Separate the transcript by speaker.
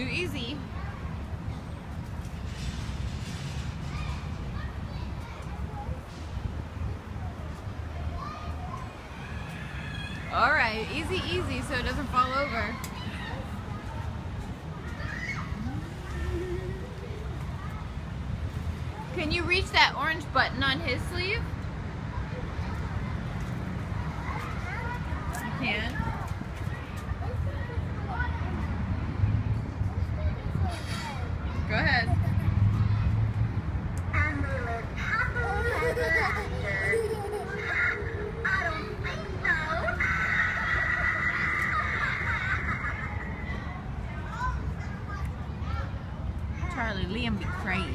Speaker 1: Do easy. All right, easy, easy, so it doesn't fall over. Can you reach that orange button on his sleeve? Charlie, Liam be crazy.